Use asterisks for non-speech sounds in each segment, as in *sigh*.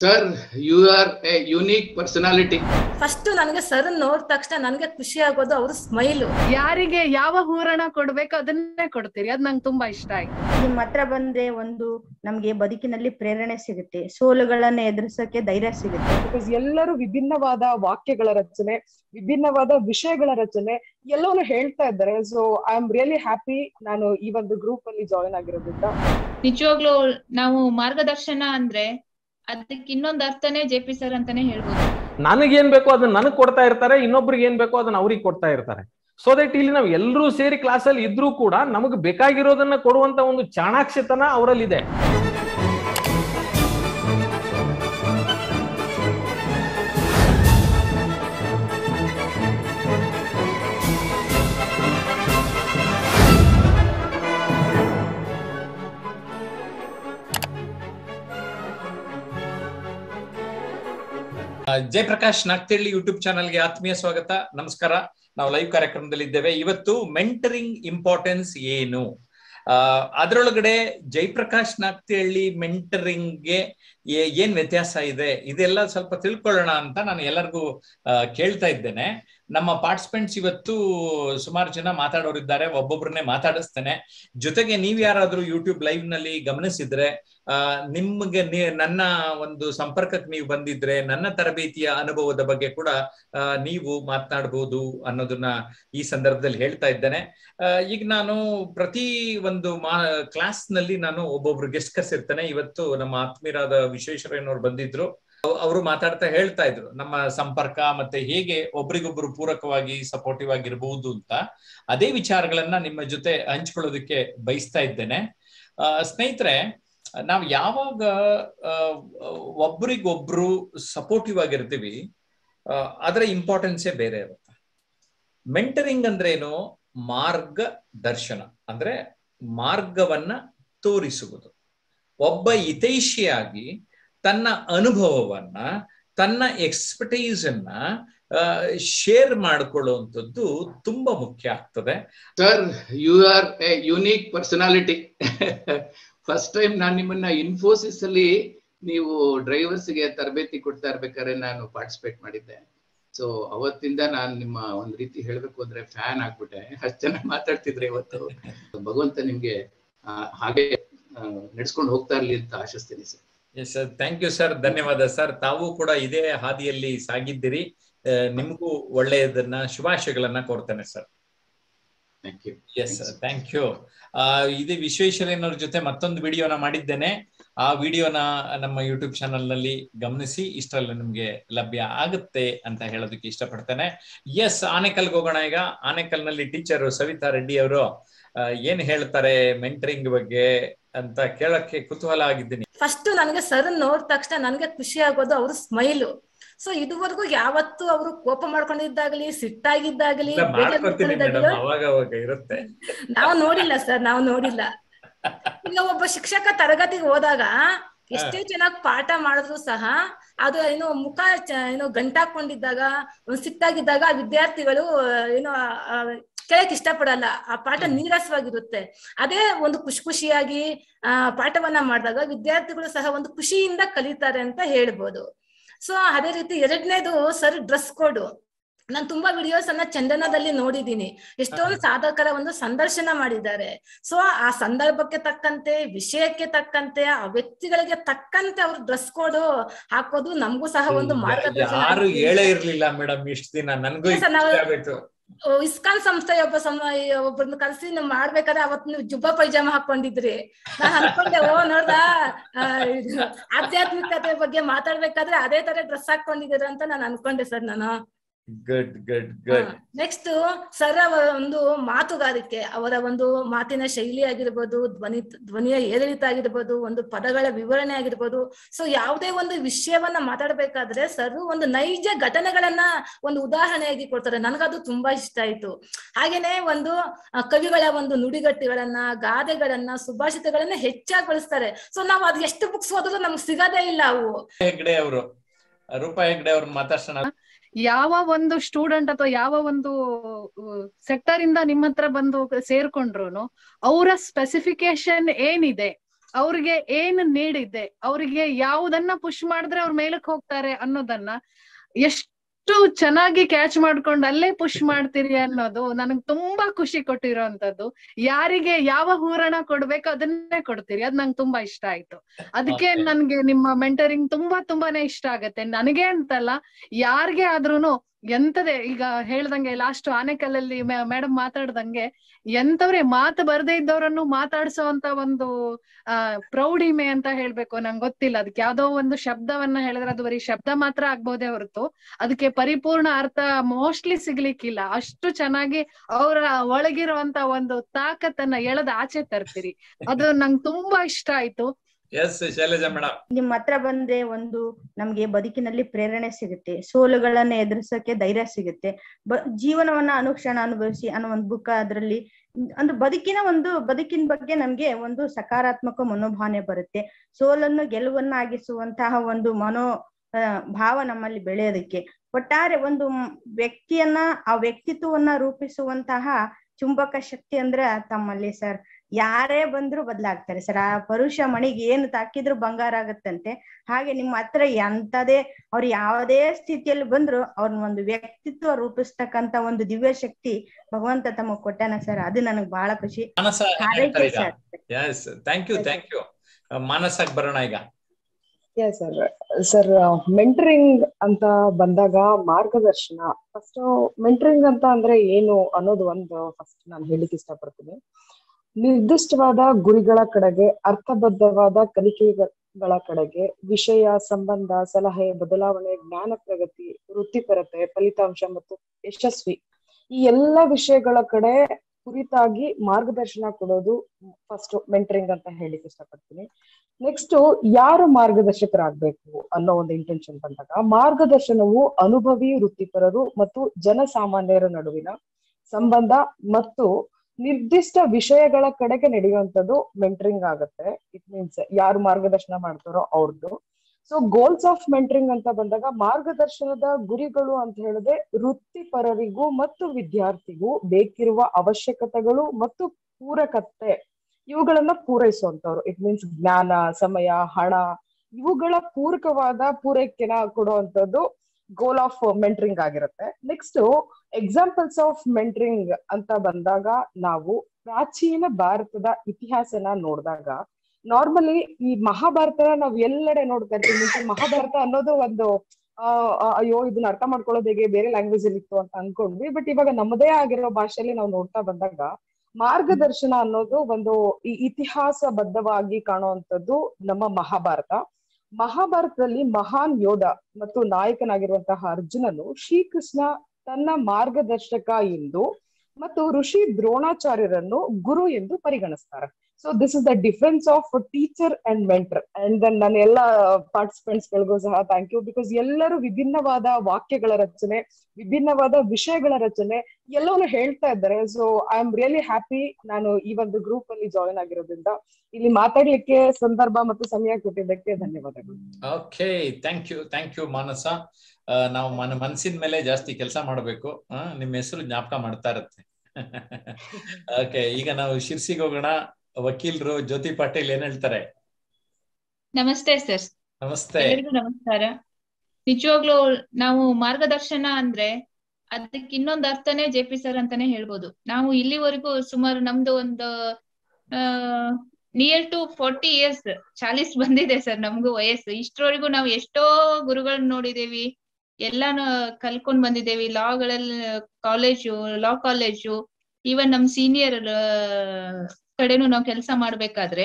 Sir you are a unique personality first ನನಗೆ sir ನೋಡಿದ ತಕ್ಷಣ ನನಗೆ ಖುಷಿ ಆಗೋದು ಅವ್ರ ಸ್ಮೈಲು ಯಾರಿಗೆ ಯಾವ ಹೂರಣ ಕೊಡ್ಬೇಕು ಅದನ್ನೇ ಕೊಡ್ತೀರಿ. ಅದ್ ನಂಗೆ ತುಂಬಾ ಇಷ್ಟ ಆಯ್ತು. ನಿಮ್ಮ ಹತ್ರ ಬಂದ್ರೆ ಒಂದು ನಮ್ಗೆ ಬದುಕಿನಲ್ಲಿ ಪ್ರೇರಣೆ ಸಿಗುತ್ತೆ. ಸೋಲುಗಳನ್ನ ಎದುರಿಸಕ್ಕೆ ಧೈರ್ಯ ಸಿಗುತ್ತೆ. ಬಿಕಾಸ್ ಎಲ್ಲರೂ ವಿಭಿನ್ನವಾದ ವಾಕ್ಯಗಳ ರಚನೆ ವಿಭಿನ್ನವಾದ ವಿಷಯಗಳ ರಚನೆ ಎಲ್ಲವನ್ನು ಹೇಳ್ತಾ ಇದ್ದಾರೆ. So I am really happy ನಾನು ಈ ಒಂದು ಗ್ರೂಪ್ ಅಲ್ಲಿ ಜಾಯಿನ್ ಆಗಿರೋದ್ರಿಂದ. ನಿಜವಾಗ್ಲೂ ನಾವು ಮಾರ್ಗದರ್ಶನ ಅಂದ್ರೆ ಅದಕ್ಕೆ ಇನ್ನೊಂದ್ ಅರ್ಥನೇ ಜೆ ಪಿ ಸರ್ ಅಂತಾನೆ ಹೇಳ್ಬೋದು. ನನಗೇನ್ ಬೇಕೋ ಅದನ್ನ ನನಗ್ ಕೊಡ್ತಾ ಇರ್ತಾರೆ, ಇನ್ನೊಬ್ರಿಗೆ ಏನ್ ಬೇಕೋ ಅದನ್ನ ಅವ್ರಿಗೆ ಕೊಡ್ತಾ ಇರ್ತಾರೆ. ಸೊ ದಟ್ ಇಲ್ಲಿ ನಾವು ಎಲ್ಲರೂ ಸೇರಿ ಕ್ಲಾಸಲ್ಲಿ ಇದ್ರೂ ಕೂಡ ನಮಗೆ ಬೇಕಾಗಿರೋದನ್ನ ಕೊಡುವಂತ ಒಂದು ಚಾಣಾಕ್ಷತನ ಅವರಲ್ಲಿದೆ. ಜಯಪ್ರಕಾಶ್ ನಾಗ್ತಿಳ್ಳಿ ಯೂಟ್ಯೂಬ್ ಚಾನಲ್ಗೆ ಆತ್ಮೀಯ ಸ್ವಾಗತ. ನಮಸ್ಕಾರ. ನಾವು ಲೈವ್ ಕಾರ್ಯಕ್ರಮದಲ್ಲಿ ಇದ್ದೇವೆ. ಇವತ್ತು ಮೆಂಟರಿಂಗ್ ಇಂಪಾರ್ಟೆನ್ಸ್ ಏನು? ಅದರೊಳಗಡೆ ಜಯಪ್ರಕಾಶ್ ನಾಗ್ತಿಹಳ್ಳಿ ಮೆಂಟರಿಂಗ್ಗೆ ಏನ್ ವ್ಯತ್ಯಾಸ ಇದೆ? ಇದೆಲ್ಲ ಸ್ವಲ್ಪ ತಿಳ್ಕೊಳ್ಳೋಣ ಅಂತ ನಾನು ಎಲ್ಲರಿಗೂ ಕೇಳ್ತಾ ಇದ್ದೇನೆ. ನಮ್ಮ ಪಾರ್ಟಿಸಿಪೆಂಟ್ಸ್ ಇವತ್ತು ಸುಮಾರು ಜನ ಮಾತಾಡೋರಿದ್ದಾರೆ, ಒಬ್ಬೊಬ್ರನ್ನೇ ಮಾತಾಡಿಸ್ತೇನೆ. ಜೊತೆಗೆ ನೀವ್ ಯಾರಾದ್ರೂ ಯೂಟ್ಯೂಬ್ ಲೈವ್ನಲ್ಲಿ ಗಮನಿಸಿದ್ರೆ ನಿಮ್ಗೆ ನನ್ನ ಒಂದು ಸಂಪರ್ಕಕ್ಕೆ ನೀವು ಬಂದಿದ್ರೆ, ನನ್ನ ತರಬೇತಿಯ ಅನುಭವದ ಬಗ್ಗೆ ಕೂಡ ನೀವು ಮಾತನಾಡಬಹುದು ಅನ್ನೋದನ್ನ ಈ ಸಂದರ್ಭದಲ್ಲಿ ಹೇಳ್ತಾ ಇದ್ದೇನೆ. ಈಗ ನಾನು ಪ್ರತಿ ಒಂದು ಮಾ ಕ್ಲಾಸ್ನಲ್ಲಿ ನಾನು ಒಬ್ಬೊಬ್ರು ಗೆಸ್ಟ್ ಕರ್ಸಿರ್ತೇನೆ. ಇವತ್ತು ನಮ್ಮ ಆತ್ಮೀಯರಾದ ವಿಶ್ವೇಶ್ವರಯ್ಯನವ್ರು ಬಂದಿದ್ರು ಅವರು ಮಾತಾಡ್ತಾ ಹೇಳ್ತಾ ಇದ್ರು, ನಮ್ಮ ಸಂಪರ್ಕ ಮತ್ತೆ ಹೇಗೆ ಒಬ್ರಿಗೊಬ್ರು ಪೂರಕವಾಗಿ ಸಪೋರ್ಟಿವ್ ಆಗಿರ್ಬಹುದು ಅಂತ, ಅದೇ ವಿಚಾರಗಳನ್ನ ನಿಮ್ಮ ಜೊತೆ ಹಂಚ್ಕೊಳ್ಳೋದಕ್ಕೆ ಬಯಸ್ತಾ ಇದ್ದೇನೆ. ಸ್ನೇಹಿತರೆ, ನಾವ್ ಯಾವಾಗ ಒಬ್ರಿಗೊಬ್ರು ಸಪೋರ್ಟಿವ್ ಆಗಿರ್ತೀವಿ ಅದರ ಇಂಪಾರ್ಟೆನ್ಸೇ ಬೇರೆ ಇರುತ್ತೆ. ಮೆಂಟರಿಂಗ್ ಅಂದ್ರೆ ಏನು ಮಾರ್ಗದರ್ಶನ, ಅಂದ್ರೆ ಮಾರ್ಗವನ್ನ ತೋರಿಸುವುದು. ಒಬ್ಬ ಹಿತೈಷಿಯಾಗಿ ತನ್ನ ಅನುಭವವನ್ನ, ತನ್ನ ಎಕ್ಸ್ಪರ್ಟೈಸ್ ಅನ್ನ ಶೇರ್ ಮಾಡ್ಕೊಳ್ಳುವಂಥದ್ದು ತುಂಬಾ ಮುಖ್ಯ ಆಗ್ತದೆ. Sir you are a unique personality first time ನಾನು ನಿಮ್ಮನ್ನ ಇನ್ಫೋಸಿಸ್ ಅಲ್ಲಿ ನೀವು ಡ್ರೈವರ್ಸ್ಗೆ ತರಬೇತಿ ಕೊಡ್ತಾ ಇರ್ಬೇಕಾದ್ರೆ ನಾನು ಪಾರ್ಟಿಸಿಪೇಟ್ ಮಾಡಿದ್ದೆ. ಸೊ ಅವತ್ತಿಂದ ನಾನು ನಿಮ್ಮ ಒಂದ್ ರೀತಿ ಹೇಳ್ಬೇಕು ಅಂದ್ರೆ ಫ್ಯಾನ್ ಆಗ್ಬಿಟ್ಟೆ. ಅಷ್ಟು ಚೆನ್ನಾಗಿ ಮಾತಾಡ್ತಿದ್ರೆ ಇವತ್ತು. ಭಗವಂತ ನಿಮ್ಗೆ ಹಾಗೆ ನಡ್ಸ್ಕೊಂಡು ಹೋಗ್ತಾ ಇರ್ಲಿ ಅಂತ ಆಶಿಸ್ತೀನಿ sir yes sir thank you sir ಧನ್ಯವಾದ ಸರ್ ತಾವು ಕೂಡ ಇದೇ ಹಾದಿಯಲ್ಲಿ ಸಾಗಿದ್ದೀರಿ. ನಿಮಗೂ ಒಳ್ಳೆಯದನ್ನ ಶುಭಾಶಯಗಳನ್ನ ಕೋರ್ತೇನೆ sir thank you yes thank you ಇದು ವಿಶ್ವೇಶ್ವರಯ್ಯನವ್ರ ಜೊತೆ ಮತ್ತೊಂದು ವಿಡಿಯೋನ ಮಾಡಿದ್ದೇನೆ. ಆ ವಿಡಿಯೋನ ನಮ್ಮ ಯೂಟ್ಯೂಬ್ ಚಾನಲ್ನಲ್ಲಿ ಗಮನಿಸಿ ಇಷ್ಟರಲ್ಲಿ ನಿಮ್ಗೆ ಲಭ್ಯ ಆಗುತ್ತೆ ಅಂತ ಹೇಳೋದಕ್ಕೆ ಇಷ್ಟಪಡ್ತೇನೆ. ಎಸ್ ಆನೆಕಲ್ಗೆ ಹೋಗೋಣ ಈಗ. ಆನೆಕಲ್ನಲ್ಲಿ ಟೀಚರ್ ಸವಿತಾ ರೆಡ್ಡಿ ಅವರು ಏನ್ ಹೇಳ್ತಾರೆ ಮೆಂಟರಿಂಗ್ ಬಗ್ಗೆ? ಅಂತ ಕೇಳಕ್ಕೆ ಕುತೂಹಲ ಆಗಿದ್ದೀನಿ ಫಸ್ಟ್ ನನಗೆ ಸರ್ ನೋಡಿದ ತಕ್ಷಣ ನನಗೆ ಖುಷಿ ಆಗೋದು ಅವ್ರ ಸ್ಮೈಲು ಸೊ ಇದುವರೆಗೂ ಯಾವತ್ತು ಅವರು ಕೋಪ ಮಾಡ್ಕೊಂಡಿದ್ದಾಗ್ಲಿ ಸಿಟ್ಟಾಗಿದ್ದಾಗ್ಲಿ ಇರುತ್ತೆ. ನಾವು ನೋಡಿಲ್ಲ ಸರ್ ನಾವು ನೋಡಿಲ್ಲ. ಈಗ ಒಬ್ಬ ಶಿಕ್ಷಕ ತರಗತಿಗೆ ಹೋದಾಗ ಎಷ್ಟೇ ಚೆನ್ನಾಗಿ ಪಾಠ ಮಾಡಿದ್ರು ಸಹ ಅದು ಏನೋ ಮುಖ ಏನೋ ಗಂಟಾಕೊಂಡಿದ್ದಾಗ ಒಂದ್ ಸಿಟ್ಟಾಗಿದ್ದಾಗ ವಿದ್ಯಾರ್ಥಿಗಳು ಏನೋ ಕೇಳಕ್ ಇಷ್ಟಪಡಲ್ಲ. ಆ ಪಾಠ ನೀರಸವಾಗಿರುತ್ತೆ. ಅದೇ ಒಂದು ಖುಷಿ ಖುಷಿಯಾಗಿ ಆ ಪಾಠವನ್ನ ಮಾಡಿದಾಗ ವಿದ್ಯಾರ್ಥಿಗಳು ಸಹ ಒಂದು ಖುಷಿಯಿಂದ ಕಲಿತಾರೆ ಅಂತ ಹೇಳ್ಬೋದು. ಸೊ ಅದೇ ರೀತಿ ಎರಡನೇದು ಸರ್ ಡ್ರೆಸ್ ಕೋಡು. ನಾನು ತುಂಬಾ ವಿಡಿಯೋಸ್ ಅನ್ನ ಚಂದನದಲ್ಲಿ ನೋಡಿದೀನಿ. ಎಷ್ಟೊಂದು ಸಾಧಕರ ಒಂದು ಸಂದರ್ಶನ ಮಾಡಿದ್ದಾರೆ. ಸೊ ಆ ಸಂದರ್ಭಕ್ಕೆ ತಕ್ಕಂತೆ ವಿಷಯಕ್ಕೆ ತಕ್ಕಂತೆ ಆ ವ್ಯಕ್ತಿಗಳಿಗೆ ತಕ್ಕಂತೆ ಅವ್ರ ಡ್ರೆಸ್ ಕೋಡ್ ಹಾಕೋದು ನಮಗೂ ಸಹ ಒಂದು ಮಾರ್ಗದರ್ಶನ ಇಸ್ಕಾನ್ ಸಂಸ್ಥೆ ಒಬ್ಬ ಸಮ ಒಬ್ಬರನ್ನ ಕಲ್ಸಿ ನೀವು ಮಾಡ್ಬೇಕಾದ್ರೆ ಅವತ್ ನೀವು ಜುಬ್ಬ ಪೈಜಾಮ ಹಾಕೊಂಡಿದ್ರಿ ನಾನ್ ಅನ್ಕೊಂಡೆ, ಓ, ನೋಡ್ದ ಆಧ್ಯಾತ್ಮಿಕತೆ ಬಗ್ಗೆ ಮಾತಾಡ್ಬೇಕಾದ್ರೆ ಅದೇ ತರ ಡ್ರೆಸ್ ಹಾಕೊಂಡಿದ್ರಿ ಅಂತ ನಾನು ಅನ್ಕೊಂಡೆ ಸರ್ ನಾನು. Good good good next sir ಒಂದು ಮಾತುಗಾರಿಕೆ ಅವರ ಒಂದು ಮಾತಿನ ಶೈಲಿ ಆಗಿರ್ಬೋದು ಧ್ವನಿ ಧ್ವನಿಯ ಏರಿಳಿತ ಆಗಿರ್ಬೋದು ಒಂದು ಪದಗಳ ವಿವರಣೆ ಆಗಿರ್ಬೋದು. ಸೊ ಯಾವುದೇ ಒಂದು ವಿಷಯವನ್ನ ಮಾತಾಡ್ಬೇಕಾದ್ರೆ ಸರ್ ಒಂದು ನೈಜ ಘಟನೆಗಳನ್ನ ಒಂದು ಉದಾಹರಣೆಯಾಗಿ ಕೊಡ್ತಾರೆ. ನನಗದು ತುಂಬಾ ಇಷ್ಟ ಆಯ್ತು. ಹಾಗೇನೆ ಒಂದು ಕವಿಗಳ ಒಂದು ನುಡಿಗಟ್ಟುಗಳನ್ನ ಗಾದೆಗಳನ್ನ ಸುಭಾಷಿತಗಳನ್ನ ಹೆಚ್ಚಾಗಿ ಬಳಸ್ತಾರೆ. ಸೊ ನಾವು ಅದ್ ಎಷ್ಟು ಬುಕ್ಸ್ ಓದಿದ್ರು ನಮ್ಗೆ ಸಿಗೋದೇ ಇಲ್ಲ ಅವು. ಹೆಗ್ಡೆ ಅವರು ರೂಪಾ ಹೆಗ್ಡೆ ಅವ್ರು ಮಾತಾಡ್ಸೋಣ. ಯಾವ ಒಂದು ಸ್ಟೂಡೆಂಟ್ ಅಥವಾ ಯಾವ ಒಂದು ಸೆಕ್ಟರ್ ಇಂದ ನಿಮ್ಮ ಹತ್ರ ಬಂದು ಸೇರ್ಕೊಂಡ್ರು ಅವರ ಸ್ಪೆಸಿಫಿಕೇಶನ್ ಏನಿದೆ, ಅವ್ರಿಗೆ ಏನ್ ನೀಡಿದೆ, ಅವ್ರಿಗೆ ಯಾವುದನ್ನ ಪುಷ್ ಮಾಡಿದ್ರೆ ಅವ್ರ ಮೇಲಕ್ಕೆ ಹೋಗ್ತಾರೆ ಅನ್ನೋದನ್ನ ಎಷ್ಟು ಚೆನ್ನಾಗಿ ಕ್ಯಾಚ್ ಮಾಡ್ಕೊಂಡು ಅಲ್ಲೇ ಪುಷ್ ಮಾಡ್ತೀರಿ ಅನ್ನೋದು ನನಗ್ ತುಂಬಾ ಖುಷಿ ಕೊಟ್ಟಿರೋಂಥದ್ದು. ಯಾರಿಗೆ ಯಾವ ಹೂರಣ ಕೊಡ್ಬೇಕು ಅದನ್ನೇ ಕೊಡ್ತೀರಿ. ಅದ್ ನಂಗೆ ತುಂಬಾ ಇಷ್ಟ ಆಯ್ತು. ಅದಕ್ಕೆ. ನನ್ಗೆ ನಿಮ್ಮ ಮೆಂಟರಿಂಗ್ ತುಂಬಾ ತುಂಬಾನೇ ಇಷ್ಟ ಆಗತ್ತೆ. ನನಗೆ ಅಂತಲ್ಲ ಯಾರಿಗೆ ಆದ್ರೂನು ಎಂತದೇ, ಈಗ ಹೇಳ್ದಂಗೆ ಲಾಸ್ಟ್ ಆನೆಕಲ್ಲಲ್ಲಿ ಮೇಡಮ್ ಮಾತಾಡ್ದಂಗೆ ಎಂತವ್ರೆ ಮಾತು ಬರ್ದೇ ಇದ್ದವರನ್ನು ಮಾತಾಡ್ಸೋಂತ ಒಂದು, ಆ, ಪ್ರೌಢಿಮೆ ಅಂತ ಹೇಳ್ಬೇಕು. ನಂಗೆ ಗೊತ್ತಿಲ್ಲ. ಅದಕ್ಕೆ ಯಾವ್ದೋ ಒಂದು ಶಬ್ದವನ್ನ ಹೇಳಿದ್ರೆ ಅದು ಬರೀ ಶಬ್ದ ಮಾತ್ರ ಆಗ್ಬೋದೇ ಹೊರತು. ಅದಕ್ಕೆ ಪರಿಪೂರ್ಣ ಅರ್ಥ ಮೋಸ್ಟ್ಲಿ ಸಿಗ್ಲಿಕ್ಕಿಲ್ಲ. ಅಷ್ಟು ಚೆನ್ನಾಗಿ ಅವರ ಒಳಗಿರುವಂತ ಒಂದು ತಾಕತ್ತನ್ನ ಎಳೆದ ಆಚೆ ತರ್ತೀರಿ. ಅದು ನಂಗೆ ತುಂಬಾ ಇಷ್ಟ ಆಯ್ತು. ಎಸ್ ಶೈಲಜಾ ಮೇಡಮ್ ನಿಮ್ ಹತ್ರ ಬಂದ್ರೆ ಒಂದು ನಮ್ಗೆ ಬದುಕಿನಲ್ಲಿ ಪ್ರೇರಣೆ ಸಿಗುತ್ತೆ, ಸೋಲುಗಳನ್ನ ಎದುರಿಸಕ್ಕೆ ಧೈರ್ಯ ಸಿಗುತ್ತೆ. ಜೀವನವನ್ನ ಅನುಕ್ಷಣ ಅನುಭವಿಸಿ ಅನ್ನೋ ಒಂದು ಬುಕ್ ಅದರಲ್ಲಿ, ಅಂದ್ರೆ ಬದುಕಿನ ಒಂದು, ಬದುಕಿನ ಬಗ್ಗೆ ನಮ್ಗೆ ಒಂದು ಸಕಾರಾತ್ಮಕ ಮನೋಭಾವನೆ ಬರುತ್ತೆ. ಸೋಲನ್ನು ಗೆಲುವನ್ನಾಗಿಸುವಂತಹ ಒಂದು ಮನೋ ಭಾವ ನಮ್ಮಲ್ಲಿ ಬೆಳೆಯೋದಕ್ಕೆ. ಒಟ್ಟಾರೆ ಒಂದು ವ್ಯಕ್ತಿಯನ್ನ, ಆ ವ್ಯಕ್ತಿತ್ವವನ್ನ ರೂಪಿಸುವಂತಹ ಚುಂಬಕ ಶಕ್ತಿ ಅಂದ್ರೆ ತಮ್ಮಲ್ಲಿ ಸರ್ ಯಾರೇ ಬಂದ್ರು ಬದಲಾಗ್ತಾರೆ. ಸರ್ ಆ ಪರುಷ ಮಣಿಗೆ ಏನು ತಾಕಿದ್ರು ಬಂಗಾರ ಆಗತ್ತಂತೆ. ಹಾಗೆ ನಿಮ್ಮ ಹತ್ರ ಎಂತದೇ ಅವ್ರು ಯಾವುದೇ ಸ್ಥಿತಿಯಲ್ಲಿ ಬಂದ್ರು ಅವ್ರನ್ನ ಒಂದು ವ್ಯಕ್ತಿತ್ವ ರೂಪಿಸ್ತಕ್ಕಂತ ಒಂದು ದಿವ್ಯ ಶಕ್ತಿ ಭಗವಂತ ತಮಗ್ ಕೊಟ್ಟಾನ ಸರ್. ಅದು ನನಗ್ ಬಹಳ ಖುಷಿ. ಮಾನಸ ಏನ್ ಹೇಳ್ತಾರೆ ಈಗ sir thank you thank you ಮಾನಸಕ್ ಬರೋಣ ಈಗ. ಎಸ್ ಸರ್ ಸರ್ ಮೆಂಟರಿಂಗ್ ಅಂತ ಬಂದಾಗ ಮಾರ್ಗದರ್ಶನ. ಫಸ್ಟ್ ಮೆಂಟರಿಂಗ್ ಅಂತ ಅಂದ್ರೆ ಏನು ಅನ್ನೋದು ಒಂದು ಫಸ್ಟ್ ನಾನು ಹೇಳಿಕ್ ಇಷ್ಟಪಡ್ತೀನಿ. ನಿರ್ದಿಷ್ಟವಾದ ಗುರಿಗಳ ಕಡೆಗೆ, ಅರ್ಥಬದ್ಧವಾದ ಕಲಿಕೆಗಳ ಕಡೆಗೆ, ವಿಷಯ, ಸಂಬಂಧ, ಸಲಹೆ, ಬದಲಾವಣೆ, ಜ್ಞಾನ ಪ್ರಗತಿ, ವೃತ್ತಿಪರತೆ, ಫಲಿತಾಂಶ ಮತ್ತು ಯಶಸ್ವಿ ಈ ಎಲ್ಲ ವಿಷಯಗಳ ಕಡೆ ಕುರಿತಾಗಿ ಮಾರ್ಗದರ್ಶನ ಕೊಡೋದು ಫಸ್ಟ್ ಮೆಂಟರಿಂಗ್ ಅಂತ ಹೇಳಿಕ್ ಇಷ್ಟಪಡ್ತೀನಿ. ನೆಕ್ಸ್ಟ್ ಯಾರು ಮಾರ್ಗದರ್ಶಕರಾಗಬೇಕು ಅನ್ನೋ ಒಂದು ಇಂಟೆನ್ಷನ್ ಬಂದಾಗ, ಮಾರ್ಗದರ್ಶನವು ಅನುಭವಿ ವೃತ್ತಿಪರರು ಮತ್ತು ಜನಸಾಮಾನ್ಯರ ನಡುವಿನ ಸಂಬಂಧ ಮತ್ತು ನಿರ್ದಿಷ್ಟ ವಿಷಯಗಳ ಕಡೆಗೆ ನಡೆಯುವಂತದ್ದು ಮೆಂಟ್ರಿಂಗ್ ಆಗುತ್ತೆ. ಇಟ್ ಮೀನ್ಸ್ ಯಾರು ಮಾರ್ಗದರ್ಶನ ಮಾಡ್ತಾರೋ ಅವ್ರದ್ದು ಸೊ ಗೋಲ್ಸ್ ಆಫ್ ಮೆಂಟ್ರಿಂಗ್ ಅಂತ ಬಂದಾಗ ಮಾರ್ಗದರ್ಶನದ ಗುರಿಗಳು ಅಂತ ಹೇಳಿದ್ರೆ ವೃತ್ತಿಪರರಿಗೂ ಮತ್ತು ವಿದ್ಯಾರ್ಥಿಗೂ ಬೇಕಿರುವ ಅವಶ್ಯಕತೆಗಳು ಮತ್ತು ಪೂರಕತೆ ಇವುಗಳನ್ನ ಪೂರೈಸುವಂತವ್ರು ಇಟ್ ಮೀನ್ಸ್ ಜ್ಞಾನ, ಸಮಯ, ಹಣ ಇವುಗಳ ಪೂರಕವಾದ ಪೂರೈಕೆನ ಕೊಡುವಂತದ್ದು ಗೋಲ್ ಆಫ್ ಮೆಂಟ್ರಿಂಗ್ ಆಗಿರುತ್ತೆ. ನೆಕ್ಸ್ಟ್ ಎಕ್ಸಾಂಪಲ್ಸ್ ಆಫ್ ಮೆಂಟ್ರಿಂಗ್ ಅಂತ ಬಂದಾಗ ನಾವು ಪ್ರಾಚೀನ ಭಾರತದ ಇತಿಹಾಸನ ನೋಡಿದಾಗ ನಾರ್ಮಲಿ ಈ ಮಹಾಭಾರತನ ನಾವು ಎಲ್ಲೆಡೆ ನೋಡ್ತಾ ಇರ್ತೀವಿ ಮಹಾಭಾರತ ಅನ್ನೋದು ಒಂದು ಅಯ್ಯೋ, ಇದನ್ನ ಅರ್ಥ ಮಾಡ್ಕೊಳ್ಳೋದು ಹೇಗೆ? ಬೇರೆ ಲ್ಯಾಂಗ್ವೇಜ್ ಅಲ್ಲಿ ಇತ್ತು ಅಂತ ಅನ್ಕೊಂಡ್ವಿ. ಬಟ್ ಇವಾಗ ನಮ್ಮದೇ ಆಗಿರೋ ಭಾಷೆಯಲ್ಲಿ ನಾವು ನೋಡ್ತಾ ಬಂದಾಗ, ಮಾರ್ಗದರ್ಶನ ಅನ್ನೋದು ಒಂದು ಈ ಇತಿಹಾಸಬದ್ಧವಾಗಿ ಕಾಣುವಂಥದ್ದು ನಮ್ಮ ಮಹಾಭಾರತ. ಮಹಾಭಾರತದಲ್ಲಿ ಮಹಾನ್ ಯೋಧ ಮತ್ತು ನಾಯಕನಾಗಿರುವಂತಹ ಅರ್ಜುನನು ಶ್ರೀಕೃಷ್ಣ ತನ್ನ ಮಾರ್ಗದರ್ಶಕ ಎಂದು ಮತ್ತು ಋಷಿ ದ್ರೋಣಾಚಾರ್ಯರನ್ನು ಗುರು ಎಂದು ಪರಿಗಣಿಸ್ತಾರೆ. So this is the difference of teacher and mentor and then ನನ್ನ ಎಲ್ಲ ಪಾರ್ಟಿಸಿಪೆಂಟ್ಸ್ ಗಳಿಗೂ ಸಹ ಥ್ಯಾಂಕ್ ಯು ಬಿಕಾಸ್ ಎಲ್ಲರೂ ವಿಭಿನ್ನವಾದ ವಾಕ್ಯಗಳ ರಚನೆ ವಿಭಿನ್ನವಾದ ವಿಷಯಗಳ ರಚನೆ ಎಲ್ಲವನ್ನೂ ಹೇಳ್ತಾ ಇದ್ದಾರೆ. So I am really happy ನಾನು ಈ ಒಂದು ಗ್ರೂಪ್ ಅಲ್ಲಿ ಜಾಯಿನ್ ಆಗಿರೋದ್ರಿಂದ. ಇಲ್ಲಿ ಮಾತಾಡ್ಲಿಕ್ಕೆ ಸಂದರ್ಭ ಮತ್ತು ಸಮಯ ಕೊಟ್ಟಿದ್ದಕ್ಕೆ ಧನ್ಯವಾದಗಳು. Okay thank you thank you Manasa. ಆ, ನಾವು ಮನ ಮನಸ್ಸಿನ ಮೇಲೆ ಜಾಸ್ತಿ ಕೆಲಸ ಮಾಡಬೇಕು. ನಿಮ್ಮ ಹೆಸರು ಜ್ಞಾಪಕ ಮಾಡ್ತಾ ಇರತ್ತೆ. *laughs* ಓಕೆ ಈಗ ನಾವು ಶಿರ್ಸಿಗೆ ಹೋಗೋಣ. ವಕೀಲರು ಜ್ಯೋತಿ ಪಾಟೀಲ್ ಏನ್ ಹೇಳ್ತಾರೆ? ನಮಸ್ತೆ ಸರ್. ನಮಸ್ತೆ. ನಮಸ್ಕಾರ. ನಿಜವಾಗ್ಲೂ ನಾವು ಮಾರ್ಗದರ್ಶನ ಅಂದ್ರೆ ಅದಕ್ಕೆ ಇನ್ನೊಂದು ಅರ್ಥನೇ ಜೆ ಪಿ ಸರ್ ಅಂತಾನೆ ಹೇಳ್ಬೋದು. ನಾವು ಇಲ್ಲಿವರೆಗೂ ಸುಮಾರು ನಮ್ದು ಒಂದು ನಿಯರ್ ಟು ಫೋರ್ಟಿ ಇಯರ್ಸ್ ಚಾಲೀಸ್ ಬಂದಿದೆ ಸರ್ ನಮ್ಗೂ ವಯಸ್ಸು. ಇಷ್ಟರವರೆಗೂ ನಾವು ಎಷ್ಟೋ ಗುರುಗಳನ್ನ ನೋಡಿದೇವಿ. ಎಲ್ಲಾನು ಕಲ್ಕೊಂಡ್ ಬಂದಿದ್ದೇವಿ ಲಾಗಳಲ್ಲಿ ಕಾಲೇಜು ಲಾ ಕಾಲೇಜು ಈವನ್ ನಮ್ ಸೀನಿಯರ್ ಕಡೆನೂ ನಾವು ಕೆಲಸ ಮಾಡ್ಬೇಕಾದ್ರೆ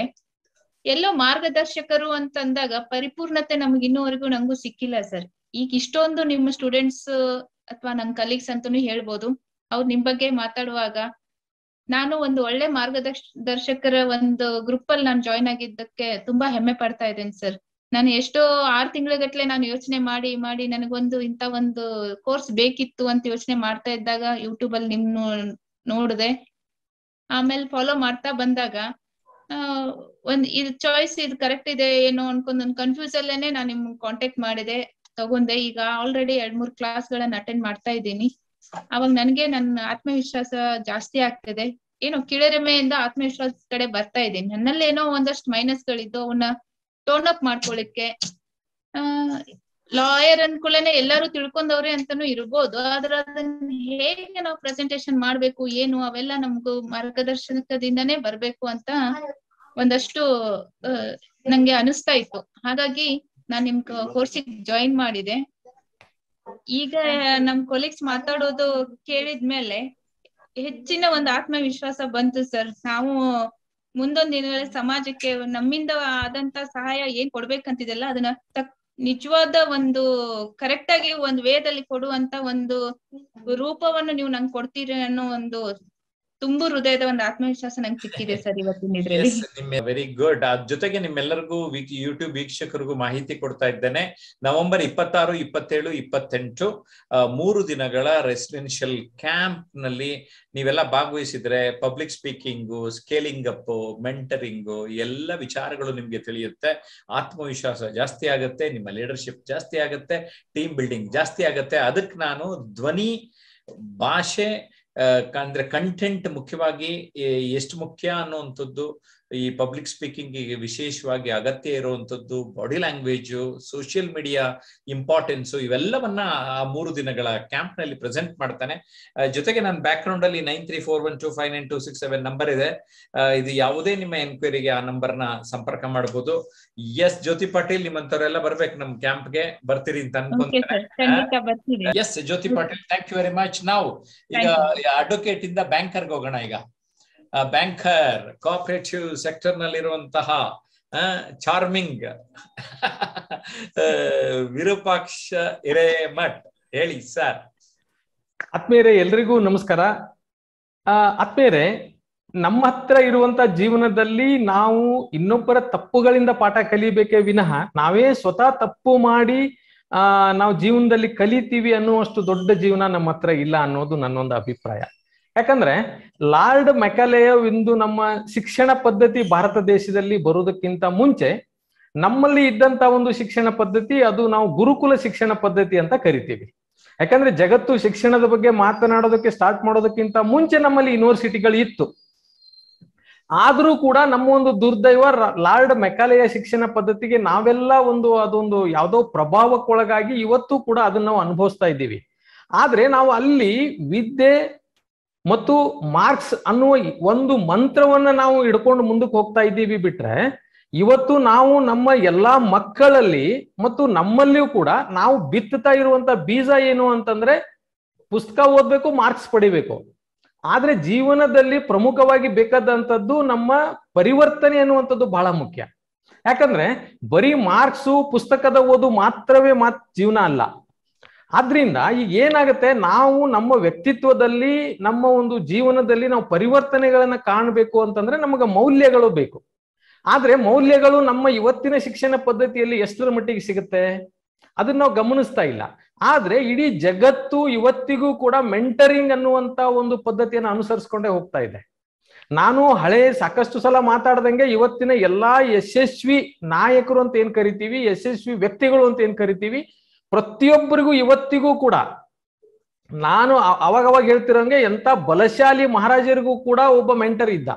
ಎಲ್ಲೋ ಮಾರ್ಗದರ್ಶಕರು ಅಂತಂದಾಗ ಪರಿಪೂರ್ಣತೆ ನಮ್ಗೆ ಇನ್ನೂವರೆಗೂ ನಂಗೂ ಸಿಕ್ಕಿಲ್ಲ ಸರ್. ಈಗ ಇಷ್ಟೊಂದು ನಿಮ್ಮ ಸ್ಟೂಡೆಂಟ್ಸ್ ಅಥವಾ ನನ್ನ ಕಲೀಗ್ಸ್ ಅಂತಾನು ಹೇಳ್ಬೋದು, ಅವ್ರು ನಿಮ್ ಬಗ್ಗೆ ಮಾತಾಡುವಾಗ ನಾನು ಒಂದು ಒಳ್ಳೆ ಮಾರ್ಗದರ್ಶ ದರ್ಶಕರ ಒಂದು ಗ್ರೂಪ್ ಅಲ್ಲಿ ನಾನು ಜಾಯ್ನ್ ಆಗಿದ್ದಕ್ಕೆ ತುಂಬಾ ಹೆಮ್ಮೆ ಪಡ್ತಾ ಇದ್ದೇನೆ ಸರ್. ನಾನು ಎಷ್ಟೋ ಆರ್ ತಿಂಗಳಗಟ್ಲೆ ನಾನು ಯೋಚನೆ ಮಾಡಿ ಮಾಡಿ ನನಗೊಂದು ಇಂತ ಒಂದು ಕೋರ್ಸ್ ಬೇಕಿತ್ತು ಅಂತ ಯೋಚನೆ ಮಾಡ್ತಾ ಇದ್ದಾಗ ಯೂಟ್ಯೂಬ್ ಅಲ್ಲಿ ನಿಮ್ ನೋಡಿದೆ ಆಮೇಲೆ ಫಾಲೋ ಮಾಡ್ತಾ ಬಂದಾಗ ಒಂದ್ ಇದು ಚಾಯ್ಸ್ ಇದು ಕರೆಕ್ಟ್ ಇದೆ ಏನೋ ಅನ್ಕೊಂಡ್ ಒಂದ್ ಕನ್ಫ್ಯೂಸ್ ಅಲ್ಲೇನೆ ನಾನು ನಿಮ್ ಕಾಂಟ್ಯಾಕ್ಟ್ ಮಾಡಿದೆ, ತಗೊಂಡೆ. ಈಗ ಆಲ್ರೆಡಿ ಎರಡ್ ಮೂರ್ ಕ್ಲಾಸ್ ಗಳನ್ನ ಅಟೆಂಡ್ ಮಾಡ್ತಾ ಇದ್ದೀನಿ. ಅವಾಗ ನನ್ಗೆ ನನ್ನ ಆತ್ಮವಿಶ್ವಾಸ ಜಾಸ್ತಿ ಆಗ್ತಿದೆ. ಏನೋ ಕಿಳರಿಮೆಯಿಂದ ಆತ್ಮವಿಶ್ವಾಸ ಕಡೆ ಬರ್ತಾ ಇದ್ದೀನಿ. ನನ್ನಲ್ಲಿ ಏನೋ ಒಂದಷ್ಟು ಮೈನಸ್ ಗಳಿದ್ದು ಅವನ್ನ ಟೋನ್ ಅಪ್ ಮಾಡ್ಕೊಳ್ಳಿಕ್ಕೆ ಲಾಯರ್ ಅಂದ್ಕೊಳ್ಳೇನೆ ಎಲ್ಲರೂ ತಿಳ್ಕೊಂಡವ್ರೆ ಅಂತಾನು ಇರ್ಬೋದು. ಆದ್ರೆ ಅದನ್ನ ಹೇಗೆ ನಾವು ಪ್ರೆಸೆಂಟೇಶನ್ ಮಾಡ್ಬೇಕು, ಏನು ಅವೆಲ್ಲ ನಮ್ಗೂ ಮಾರ್ಗದರ್ಶನದಿಂದನೇ ಬರ್ಬೇಕು ಅಂತ ಒಂದಷ್ಟು ನಂಗೆ ಅನಿಸ್ತಾ ಇತ್ತು. ಹಾಗಾಗಿ ನಾನ್ ನಿಮ್ ಕೋರ್ಸಿಗೆ ಜಾಯಿನ್ ಮಾಡಿದೆ. ಈಗ ನಮ್ ಕೊಲೀಗ್ಸ್ ಮಾತಾಡೋದು ಕೇಳಿದ್ಮೇಲೆ ಹೆಚ್ಚಿನ ಒಂದು ಆತ್ಮವಿಶ್ವಾಸ ಬಂತು ಸರ್. ನಾವು ಮುಂದೊಂದ್ ದಿನಗಳಲ್ಲಿ ಸಮಾಜಕ್ಕೆ ನಮ್ಮಿಂದ ಆದಂತ ಸಹಾಯ ಏನ್ ಕೊಡ್ಬೇಕಂತಿದೆಲ್ಲ ಅದನ್ನ ತಕ್ ನಿಜವಾದ ಒಂದು ಕರೆಕ್ಟ್ ಆಗಿ ಒಂದು ವೇದಲ್ಲಿ ಕೊಡುವಂತ ಒಂದು ರೂಪವನ್ನು ನೀವು ನಂಗೆ ಕೊಡ್ತೀರಿ ಅನ್ನೋ ಒಂದು ತುಂಬು ಹೃದಯದ ಒಂದು ಆತ್ಮವಿಶ್ವಾಸ ನಂಗೆ ಸಿಕ್ಕಿದೆ ಸರ್ ಇವತ್ತಿನ *laughs* ಇದ್ರಲ್ಲಿ. ನಿಮ್ಮ ವೆರಿ ಗುಡ್ ಅದ್ ಜೊತೆಗೆ ನಿಮ್ಮೆಲ್ಲರಿಗೂ ಯೂಟ್ಯೂಬ್ ವೀಕ್ಷಕರಿಗೂ ಮಾಹಿತಿ ಕೊಡ್ತಾ ಇದ್ದೇನೆ. ನವೆಂಬರ್ ಇಪ್ಪತ್ತಾರು ಇಪ್ಪತ್ತೇಳು ಇಪ್ಪತ್ತೆಂಟು ಮೂರು ದಿನಗಳ ರೆಸಿಡೆನ್ಷಿಯಲ್ ಕ್ಯಾಂಪ್ನಲ್ಲಿ ನೀವೆಲ್ಲ ಭಾಗವಹಿಸಿದ್ರೆ public speaking scaling up mentoring ಎಲ್ಲ ವಿಚಾರಗಳು ನಿಮ್ಗೆ ತಿಳಿಯುತ್ತೆ. ಆತ್ಮವಿಶ್ವಾಸ ಜಾಸ್ತಿ ಆಗುತ್ತೆ ನಿಮ್ಮ ಲೀಡರ್ಶಿಪ್ ಜಾಸ್ತಿ ಆಗುತ್ತೆ ಟೀಮ್ ಬಿಲ್ಡಿಂಗ್ ಜಾಸ್ತಿ ಆಗುತ್ತೆ. ಅದಕ್ಕೆ ನಾನು ಧ್ವನಿ ಭಾಷೆ ಅಂದ್ರೆ ಕಂಟೆಂಟ್ ಮುಖ್ಯವಾಗಿ ಎಷ್ಟು ಮುಖ್ಯ ಅನ್ನುವಂಥದ್ದು ಈ ಪಬ್ಲಿಕ್ ಸ್ಪೀಕಿಂಗ್ ವಿಶೇಷವಾಗಿ ಅಗತ್ಯ ಇರುವಂತದ್ದು body language social media importance ಇವೆಲ್ಲವನ್ನ ಆ ಮೂರು ದಿನಗಳ ಕ್ಯಾಂಪ್ನಲ್ಲಿ ಪ್ರೆಸೆಂಟ್ ಮಾಡ್ತಾನೆ. ಜೊತೆಗೆ ನನ್ನ ಬ್ಯಾಕ್ ಗ್ರೌಂಡ್ ಅಲ್ಲಿ nine three four one two five nine two six seven number ಇದೆ. ಇದು ಯಾವುದೇ ನಿಮ್ಮ ಎನ್ಕ್ವೈರಿಗೆ ಆ ನಂಬರ್ನ ಸಂಪರ್ಕ ಮಾಡಬಹುದು ಎಸ್ ಜ್ಯೋತಿ ಪಾಟೀಲ್ ನಿಮ್ಮಂತವರೆಲ್ಲ ಬರ್ಬೇಕು ನಮ್ ಕ್ಯಾಂಪ್ಗೆ ಬರ್ತೀರಿ ಅಂತ ಅನ್ಕೊಂತಾರೆ. Yes Jyoti Patil thank you very much ನಾವು ಈಗ ಅಡ್ವೊಕೇಟ್ ಇಂದ ಬ್ಯಾಂಕರ್ಗೆ ಹೋಗೋಣ ಈಗ. ಬ್ಯಾಂಕರ್ ಕೋಆಪರೇಟಿವ್ ಸೆಕ್ಟರ್ ನಲ್ಲಿರುವಂತಹ ಚಾರ್ಮಿಂಗ್ *laughs* ವಿರೂಪಾಕ್ಷ ಹಿರೇಮಠ್ ಹೇಳಿ ಸರ್ ಆತ್ಮೀಯರೇ, ಎಲ್ರಿಗೂ ನಮಸ್ಕಾರ. ಆತ್ಮೀಯರೇ, ನಮ್ಮ ಹತ್ರ ಇರುವಂತ ಜೀವನದಲ್ಲಿ ನಾವು ಇನ್ನೊಬ್ಬರ ತಪ್ಪುಗಳಿಂದ ಪಾಠ ಕಲಿಬೇಕೇ ವಿನಃ ನಾವೇ ಸ್ವತಃ ತಪ್ಪು ಮಾಡಿ, ಆ, ನಾವು ಜೀವನದಲ್ಲಿ ಕಲಿತೀವಿ ಅನ್ನುವಷ್ಟು ದೊಡ್ಡ ಜೀವನ ನಮ್ಮ ಹತ್ರ ಇಲ್ಲ ಅನ್ನೋದು ನನ್ನೊಂದು ಅಭಿಪ್ರಾಯ. ಯಾಕಂದ್ರೆ ಲಾರ್ಡ್ ಮೆಕಾಲೆಯ ಇಂದು ನಮ್ಮ ಶಿಕ್ಷಣ ಪದ್ಧತಿ ಭಾರತ ದೇಶದಲ್ಲಿ ಬರುವುದಕ್ಕಿಂತ ಮುಂಚೆ ನಮ್ಮಲ್ಲಿ ಇದ್ದಂತ ಒಂದು ಶಿಕ್ಷಣ ಪದ್ಧತಿ ಅದು ನಾವು ಗುರುಕುಲ ಶಿಕ್ಷಣ ಪದ್ಧತಿ ಅಂತ ಕರಿತೀವಿ. ಯಾಕಂದ್ರೆ ಜಗತ್ತು ಶಿಕ್ಷಣದ ಬಗ್ಗೆ ಮಾತನಾಡೋದಕ್ಕೆ ಸ್ಟಾರ್ಟ್ ಮಾಡೋದಕ್ಕಿಂತ ಮುಂಚೆ ನಮ್ಮಲ್ಲಿ ಯೂನಿವರ್ಸಿಟಿಗಳು ಇತ್ತು. ಆದ್ರೂ ಕೂಡ ನಮ್ಮ ಒಂದು ದುರ್ದೈವ ಲಾರ್ಡ್ ಮೆಕಾಲೆಯ ಶಿಕ್ಷಣ ಪದ್ಧತಿಗೆ ನಾವೆಲ್ಲ ಒಂದು ಅದೊಂದು ಯಾವುದೋ ಪ್ರಭಾವಕ್ಕೊಳಗಾಗಿ ಇವತ್ತು ಕೂಡ ಅದನ್ನ ನಾವು ಅನುಭವಿಸ್ತಾ ಇದ್ದೀವಿ. ಆದ್ರೆ ನಾವು ಅಲ್ಲಿ ವಿದ್ಯೆ ಮತ್ತು ಮಾರ್ಕ್ಸ್ ಅನ್ನುವ ಒಂದು ಮಂತ್ರವನ್ನ ನಾವು ಹಿಡ್ಕೊಂಡು ಮುಂದಕ್ಕೆ ಹೋಗ್ತಾ ಇದ್ದೀವಿ ಬಿಟ್ರೆ, ಇವತ್ತು ನಾವು ನಮ್ಮ ಎಲ್ಲಾ ಮಕ್ಕಳಲ್ಲಿ ಮತ್ತು ನಮ್ಮಲ್ಲಿಯೂ ಕೂಡ ನಾವು ಬಿತ್ತುತ್ತಾ ಇರುವಂತ ಬೀಜ ಏನು ಅಂತಂದ್ರೆ ಪುಸ್ತಕ ಓದ್ಬೇಕು, ಮಾರ್ಕ್ಸ್ ಪಡಿಬೇಕು. ಆದ್ರೆ ಜೀವನದಲ್ಲಿ ಪ್ರಮುಖವಾಗಿ ಬೇಕಾದಂಥದ್ದು ನಮ್ಮ ಪರಿವರ್ತನೆ ಅನ್ನುವಂಥದ್ದು ಬಹಳ ಮುಖ್ಯ. ಯಾಕಂದ್ರೆ ಬರೀ ಮಾರ್ಕ್ಸು ಪುಸ್ತಕದ ಓದು ಮಾತ್ರವೇ ಮಾತ್ ಜೀವನ ಅಲ್ಲ. ಆದ್ರಿಂದ ಈಗ ಏನಾಗುತ್ತೆ, ನಾವು ನಮ್ಮ ವ್ಯಕ್ತಿತ್ವದಲ್ಲಿ, ನಮ್ಮ ಒಂದು ಜೀವನದಲ್ಲಿ ನಾವು ಪರಿವರ್ತನೆಗಳನ್ನ ಕಾಣಬೇಕು ಅಂತಂದ್ರೆ ನಮಗೆ ಮೌಲ್ಯಗಳು ಬೇಕು. ಆದ್ರೆ ಮೌಲ್ಯಗಳು ನಮ್ಮ ಇವತ್ತಿನ ಶಿಕ್ಷಣ ಪದ್ಧತಿಯಲ್ಲಿ ಎಷ್ಟರ ಮಟ್ಟಿಗೆ ಸಿಗುತ್ತೆ? ಅದನ್ನ ನಾವು ಗಮನಿಸ್ತಾ ಇಲ್ಲ. ಆದ್ರೆ ಇಡೀ ಜಗತ್ತು ಇವತ್ತಿಗೂ ಕೂಡ ಮೆಂಟರಿಂಗ್ ಅನ್ನುವಂತ ಒಂದು ಪದ್ಧತಿಯನ್ನು ಅನುಸರಿಸ್ಕೊಂಡೇ ಹೋಗ್ತಾ ಇದೆ. ನಾನು ಹಳೆ ಸಾಕಷ್ಟು ಸಲ ಮಾತಾಡ್ದಂಗೆ ಇವತ್ತಿನ ಎಲ್ಲಾ ಯಶಸ್ವಿ ನಾಯಕರು ಅಂತ ಏನ್ ಕರಿತೀವಿ, ಯಶಸ್ವಿ ವ್ಯಕ್ತಿಗಳು ಅಂತ ಏನ್ ಕರಿತೀವಿ ಪ್ರತಿಯೊಬ್ಬರಿಗೂ ಇವತ್ತಿಗೂ ಕೂಡ ನಾನು ಅವಾಗವಾಗ ಹೇಳ್ತಿರಂಗೆ ಎಂತ ಬಲಶಾಲಿ ಮಹಾರಾಜರಿಗೂ ಕೂಡ ಒಬ್ಬ ಮೆಂಟರ್ ಇದ್ದ.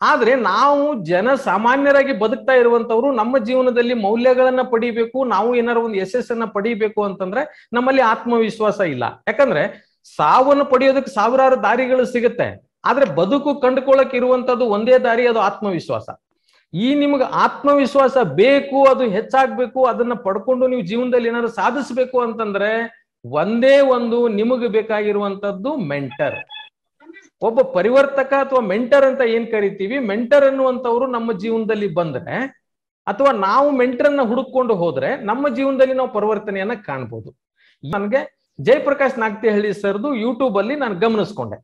ಆದ್ರೆ ನಾವು ಜನ ಸಾಮಾನ್ಯರಾಗಿ ಬದುಕ್ತಾ ಇರುವಂತವ್ರು ನಮ್ಮ ಜೀವನದಲ್ಲಿ ಮೌಲ್ಯಗಳನ್ನ ಪಡಿಬೇಕು, ನಾವು ಏನಾರ ಒಂದು ಯಶಸ್ಸನ್ನ ಪಡಿಬೇಕು ಅಂತಂದ್ರೆ ನಮ್ಮಲ್ಲಿ ಆತ್ಮವಿಶ್ವಾಸ ಇಲ್ಲ. ಯಾಕಂದ್ರೆ ಸಾವನ್ನು ಪಡೆಯೋದಕ್ಕೆ ಸಾವಿರಾರು ದಾರಿಗಳು ಸಿಗುತ್ತೆ. ಆದ್ರೆ ಬದುಕು ಕಂಡುಕೊಳ್ಳಕ್ ಇರುವಂತದ್ದು ಒಂದೇ ದಾರಿ, ಅದು ಆತ್ಮವಿಶ್ವಾಸ. ಈ ನಿಮ್ಗೆ ಆತ್ಮವಿಶ್ವಾಸ ಬೇಕು, ಅದು ಹೆಚ್ಚಾಗ್ಬೇಕು, ಅದನ್ನ ಪಡ್ಕೊಂಡು ನೀವು ಜೀವನದಲ್ಲಿ ಏನಾದ್ರು ಸಾಧಿಸ್ಬೇಕು ಅಂತಂದ್ರೆ ಒಂದೇ ಒಂದು ನಿಮಗೆ ಬೇಕಾಗಿರುವಂತದ್ದು ಮೆಂಟರ್ ಒಬ್ಬ ಪರಿವರ್ತಕ ಅಥವಾ ಮೆಂಟರ್ ಅಂತ ಏನ್ ಕರಿತೀವಿ? ಮೆಂಟರ್ ಅನ್ನುವಂಥವ್ರು ನಮ್ಮ ಜೀವನದಲ್ಲಿ ಬಂದ್ರೆ ಅಥವಾ ನಾವು ಮೆಂಟರ್ನ ಹುಡುಕೊಂಡು ಹೋದ್ರೆ ನಮ್ಮ ಜೀವನದಲ್ಲಿ ನಾವು ಪರಿವರ್ತನೆಯನ್ನ ಕಾಣ್ಬೋದು. ನನಗೆ ಜಯಪ್ರಕಾಶ್ ನಾಗ್ತಿಹಳ್ಳಿ ಸರ್ದು ಯೂಟ್ಯೂಬ್ ಅಲ್ಲಿ ನಾನು ಗಮನಿಸ್ಕೊಂಡೆ.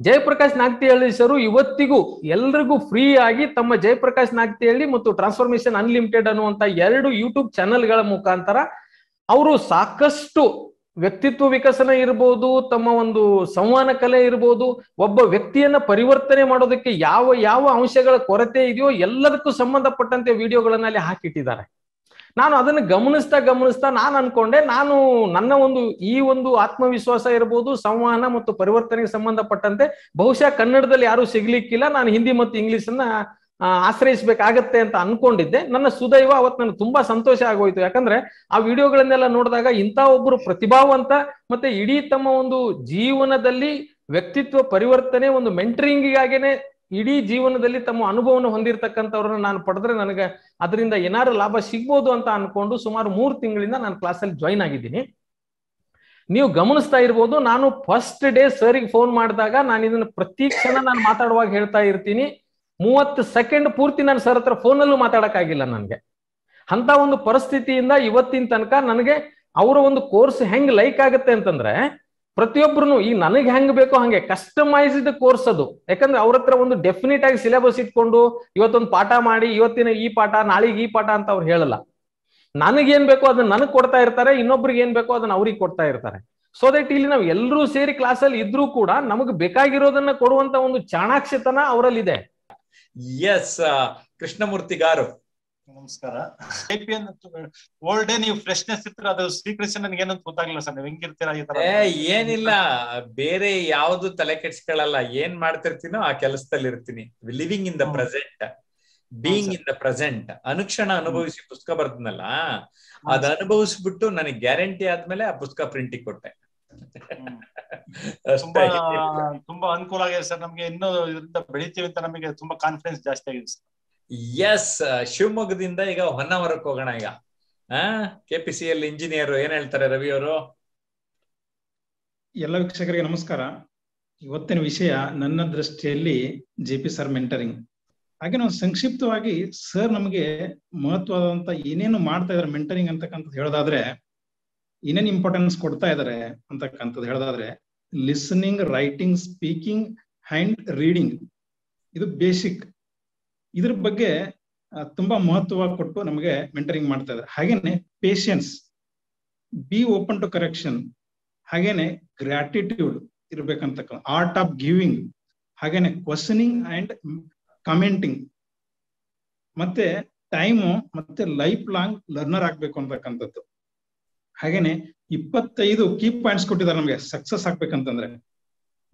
ಜಯಪ್ರಕಾಶ್ ನಾಗ್ತಿಹಳ್ಳಿ ಸರ್ ಇವತ್ತಿಗೂ ಎಲ್ರಿಗೂ ಫ್ರೀ ಆಗಿ ತಮ್ಮ ಜಯಪ್ರಕಾಶ್ ನಾಗ್ತಿಹಳ್ಳಿ ಮತ್ತು ಟ್ರಾನ್ಸ್ಫಾರ್ಮೇಶನ್ ಅನ್ಲಿಮಿಟೆಡ್ ಅನ್ನುವಂತ ಎರಡು ಯೂಟ್ಯೂಬ್ ಚಾನೆಲ್ಗಳ ಮುಖಾಂತರ ಅವರು ಸಾಕಷ್ಟು ವ್ಯಕ್ತಿತ್ವ ವಿಕಸನ ಇರ್ಬೋದು, ತಮ್ಮ ಒಂದು ಸಂವಹನ ಕಲೆ ಇರ್ಬೋದು, ಒಬ್ಬ ವ್ಯಕ್ತಿಯನ್ನ ಪರಿವರ್ತನೆ ಮಾಡೋದಕ್ಕೆ ಯಾವ ಯಾವ ಅಂಶಗಳ ಕೊರತೆ ಇದೆಯೋ ಎಲ್ಲದಕ್ಕೂ ಸಂಬಂಧಪಟ್ಟಂತೆ ವಿಡಿಯೋಗಳನ್ನ ಅಲ್ಲಿ ಹಾಕಿಟ್ಟಿದ್ದಾರೆ. ನಾನು ಅದನ್ನ ಗಮನಿಸ್ತಾ ಗಮನಿಸ್ತಾ ನಾನು ಅನ್ಕೊಂಡೆ, ನಾನು ನನ್ನ ಒಂದು, ಈ ಒಂದು ಆತ್ಮವಿಶ್ವಾಸ ಇರಬಹುದು ಸಂವಹನ ಮತ್ತು ಪರಿವರ್ತನೆಗೆ ಸಂಬಂಧಪಟ್ಟಂತೆ ಬಹುಶಃ ಕನ್ನಡದಲ್ಲಿ ಯಾರು ಸಿಗ್ಲಿಕ್ಕಿಲ್ಲ, ನಾನು ಹಿಂದಿ ಮತ್ತು ಇಂಗ್ಲಿಷ್ ಅನ್ನ ಆಶ್ರಯಿಸ್ಬೇಕಾಗತ್ತೆ ಅಂತ ಅನ್ಕೊಂಡಿದ್ದೆ. ನನ್ನ ಸುದೈವ ಅವತ್ತು ನನಗೆ ತುಂಬಾ ಸಂತೋಷ ಆಗೋಯ್ತು. ಯಾಕಂದ್ರೆ ಆ ವಿಡಿಯೋಗಳನ್ನೆಲ್ಲ ನೋಡಿದಾಗ ಇಂಥ ಒಬ್ಬರು ಪ್ರತಿಭಾವಂತ ಮತ್ತೆ ಇಡೀ ತಮ್ಮ ಒಂದು ಜೀವನದಲ್ಲಿ ವ್ಯಕ್ತಿತ್ವ ಪರಿವರ್ತನೆ ಒಂದು ಮೆಂಟರಿಂಗಿಗಾಗೇನೆ ಇಡೀ ಜೀವನದಲ್ಲಿ ತಮ್ಮ ಅನುಭವವನ್ನು ಹೊಂದಿರತಕ್ಕಂಥವ್ರನ್ನ ನಾನು ಪಡೆದ್ರೆ ನನಗೆ ಅದರಿಂದ ಏನಾದ್ರು ಲಾಭ ಸಿಗ್ಬೋದು ಅಂತ ಅನ್ಕೊಂಡು ಸುಮಾರು ಮೂರು ತಿಂಗಳಿಂದ ನಾನು ಕ್ಲಾಸಲ್ಲಿ ಜಾಯಿನ್ ಆಗಿದ್ದೀನಿ. ನೀವು ಗಮನಿಸ್ತಾ ಇರ್ಬೋದು, ನಾನು ಫಸ್ಟ್ ಡೇ ಸರ್ಗೆ ಫೋನ್ ಮಾಡಿದಾಗ ನಾನು ಇದನ್ನ ಪ್ರತಿ ಕ್ಷಣ ನಾನು ಮಾತಾಡುವಾಗ ಹೇಳ್ತಾ ಇರ್ತೀನಿ. ಮೂವತ್ತು ಸೆಕೆಂಡ್ ಪೂರ್ತಿ ನಾನು ಸರ್ ಹತ್ರ ಫೋನಲ್ಲೂ ಮಾತಾಡಕ್ಕಾಗಿಲ್ಲ ನನಗೆ. ಅಂತ ಒಂದು ಪರಿಸ್ಥಿತಿಯಿಂದ ಇವತ್ತಿನ ತನಕ ನನಗೆ ಅವರ ಒಂದು ಕೋರ್ಸ್ ಹೆಂಗ್ ಲೈಕ್ ಆಗುತ್ತೆ ಅಂತಂದ್ರೆ ಪ್ರತಿಯೊಬ್ರು ಈಗ ನನಗೆ ಹೆಂಗ್ ಬೇಕೋ ಹಂಗೆ ಕಸ್ಟಮೈಸ್ಡ್ ಕೋರ್ಸ್ ಅದು. ಯಾಕಂದ್ರೆ ಅವ್ರ ಹತ್ರ ಒಂದು ಡೆಫಿನೆಟ್ ಆಗಿ ಸಿಲೆಬಸ್ ಇಟ್ಕೊಂಡು ಇವತ್ತೊಂದು ಪಾಠ ಮಾಡಿ, ಇವತ್ತಿನ ಈ ಪಾಠ, ನಾಳೆಗೆ ಈ ಪಾಠ ಅಂತ ಅವ್ರು ಹೇಳಲ್ಲ. ನನಗೇನ್ ಬೇಕೋ ಅದನ್ನ ನನಗ್ ಕೊಡ್ತಾ ಇರ್ತಾರೆ, ಇನ್ನೊಬ್ರಿಗೆ ಏನ್ ಬೇಕೋ ಅದನ್ನ ಅವ್ರಿಗೆ ಕೊಡ್ತಾ ಇರ್ತಾರೆ. ಸೊ ದಟ್ ಇಲ್ಲಿ ನಾವು ಎಲ್ಲರೂ ಸೇರಿ ಕ್ಲಾಸಲ್ಲಿ ಇದ್ರೂ ಕೂಡ ನಮಗೆ ಬೇಕಾಗಿರೋದನ್ನ ಕೊಡುವಂತ ಒಂದು ಚಾಣಾಕ್ಷತನ ಅವರಲ್ಲಿದೆ. ಎಸ್ ಕೃಷ್ಣಮೂರ್ತಿ ಗಾರು ನಮಸ್ಕಾರ. ಓಲ್ಡ್ ಡೇ ನೀವು ಫ್ರೆಶ್ನೆಸ್ ಇರ್ತೀರ ಅದು ಸ್ವೀಕರಿಸಿ ನನಗೆ ಏನಂತ ಗೊತ್ತಾಗ್ಲಿಲ್ಲ ಸರ್ ನೀವು ಹೆಂಗಿರ್ತೀರಾ ಈ ತರ? ಏ ಏನಿಲ್ಲ ಬೇರೆ ಯಾವ್ದು ತಲೆ ಕೆಡ್ಸ್ಕೊಳ್ಳಲ್ಲ ಏನ್ ಮಾಡ್ತಿರ್ತೀನೋ ಆ ಕೆಲಸದಲ್ಲಿ ಇರ್ತೀನಿ. Living in the present being. In the present ಅನುಕ್ಷಣ ಅನುಭವಿಸಿ ಪುಸ್ತಕ ಬರ್ತದಲ್ಲ ಅದ್ ಅನುಭವಿಸ್ಬಿಟ್ಟು ನನಗೆ ಗ್ಯಾರಂಟಿ ಆದ್ಮೇಲೆ ಆ ಪುಸ್ತಕ ಪ್ರಿಂಟಿಂಗ್ ಕೊಟ್ಟೆ. ತುಂಬಾ ತುಂಬಾ ಅನುಕೂಲ ಆಗಿದೆ ಸರ್ ನಮ್ಗೆ ಇನ್ನೂ ಇದರಿಂದ ಬೆಳಿತೀವಿ ಅಂತ ನಮಗೆ ತುಂಬಾ ಕಾನ್ಫಿಡೆನ್ಸ್ ಜಾಸ್ತಿ ಆಗಿದೆ ಸರ್. ಎಸ್ ಶಿವಮೊಗ್ಗದಿಂದ ಈಗ ಹೊನ್ನಾವರಕ್ಕೆ ಹೋಗೋಣ ಈಗ. K P C L engineer ಏನ್ ಹೇಳ್ತಾರೆ ರವಿ ಅವರು? ಎಲ್ಲ ವೀಕ್ಷಕರಿಗೆ ನಮಸ್ಕಾರ. ಇವತ್ತಿನ ವಿಷಯ ನನ್ನ ದೃಷ್ಟಿಯಲ್ಲಿ ಜೆ ಪಿ ಸರ್ ಮೆಂಟರಿಂಗ್ ಹಾಗೆ ನಾವು ಸಂಕ್ಷಿಪ್ತವಾಗಿ ಸರ್ ನಮಗೆ ಮಹತ್ವದಂತ ಏನೇನು ಮಾಡ್ತಾ ಇದಾರೆ ಮೆಂಟರಿಂಗ್ ಅಂತಕ್ಕಂಥದ್ದು ಹೇಳೋದಾದ್ರೆ, ಏನೇನು ಇಂಪಾರ್ಟೆನ್ಸ್ ಕೊಡ್ತಾ ಇದಾರೆ ಅಂತಕ್ಕಂಥದ್ದು ಹೇಳೋದಾದ್ರೆ listening writing speaking hand reading ಇದು ಬೇಸಿಕ್ ಇದ್ರ ಬಗ್ಗೆ ತುಂಬಾ ಮಹತ್ವ ಕೊಟ್ಟು ನಮಗೆ ಮೆಂಟರಿಂಗ್ ಮಾಡ್ತಾ ಇದ್ದಾರೆ. ಹಾಗೇನೆ patience be open to correction ಹಾಗೇನೆ ಗ್ರಾಟಿಟ್ಯೂಡ್ ಇರ್ಬೇಕಂತಕ್ಕ ಆರ್ಟ್ ಆಫ್ ಗಿವಿಂಗ್ ಹಾಗೇನೆ ಕ್ವಶನಿಂಗ್ ಅಂಡ್ ಕಮೆಂಟಿಂಗ್ ಮತ್ತೆ ಟೈಮು ಮತ್ತೆ ಲೈಫ್ ಲಾಂಗ್ ಲರ್ನರ್ ಆಗ್ಬೇಕು ಅಂತಕ್ಕಂಥದ್ದು. ಹಾಗೇನೆ ಇಪ್ಪತ್ತೈದು ಕೀ ಪಾಯಿಂಟ್ಸ್ ಕೊಟ್ಟಿದ್ದಾರೆ ನಮಗೆ ಸಕ್ಸಸ್ ಆಗ್ಬೇಕಂತಂದ್ರೆ.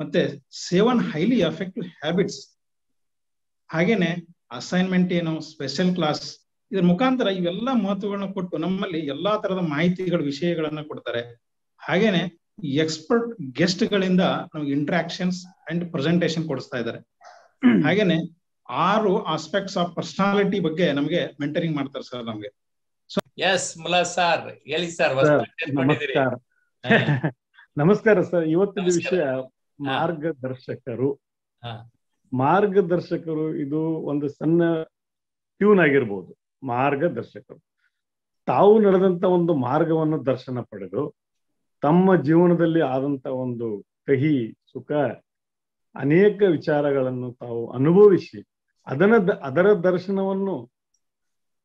ಮತ್ತೆ ಸೇವನ್ ಹೈಲಿ ಎಫೆಕ್ಟಿವ್ ಹ್ಯಾಬಿಟ್ಸ್ ಹಾಗೇನೆ ಅಸೈನ್ಮೆಂಟ್ ಏನು ಸ್ಪೆಷಲ್ ಕ್ಲಾಸ್ ಇದ್ರ ಮುಖಾಂತರ ಇವೆಲ್ಲ ಮಹತ್ವಗಳನ್ನ ಕೊಟ್ಟು ನಮ್ಮಲ್ಲಿ ಎಲ್ಲಾ ತರದ ಮಾಹಿತಿಗಳ ವಿಷಯಗಳನ್ನ ಕೊಡ್ತಾರೆ. ಹಾಗೇನೆ ಎಕ್ಸ್ಪರ್ಟ್ ಗೆಸ್ಟ್ ಗಳಿಂದ ನಮ್ಗೆ ಇಂಟ್ರಾಕ್ಷನ್ಸ್ ಅಂಡ್ ಪ್ರೆಸೆಂಟೇಶನ್ ಕೊಡಿಸ್ತಾ ಇದ್ದಾರೆ. ಹಾಗೇನೆ ಆರು ಆಸ್ಪೆಕ್ಟ್ಸ್ ಆಫ್ ಪರ್ಸನಾಲಿಟಿ ಬಗ್ಗೆ ನಮಗೆ ಮೆಂಟರಿಂಗ್ ಮಾಡ್ತಾರೆ ಸರ್ ನಮ್ಗೆ. ಎಸ್ ಮುಲಾ ಸರ್ ಹೇಳಿ ಸರ್ ನಮಸ್ಕಾರ. *laughs* ನಮಸ್ಕಾರ ಸರ್ ಇವತ್ತಿನ. ವಿಷಯ ಮಾರ್ಗದರ್ಶಕರು. ಮಾರ್ಗದರ್ಶಕರು ಇದು ಒಂದು ಸಣ್ಣ ಟ್ಯೂನ್ ಆಗಿರ್ಬೋದು. ಮಾರ್ಗದರ್ಶಕರು. ತಾವು ನಡೆದಂತ ಒಂದು ಮಾರ್ಗವನ್ನು ದರ್ಶನ ಪಡೆದು, ತಮ್ಮ ಜೀವನದಲ್ಲಿ ಆದಂತ ಒಂದು ಕಹಿ, ಸುಖ, ಅನೇಕ ವಿಚಾರಗಳನ್ನು ತಾವು ಅನುಭವಿಸಿ ಅದನ್ನ ಅದರ ದರ್ಶನವನ್ನು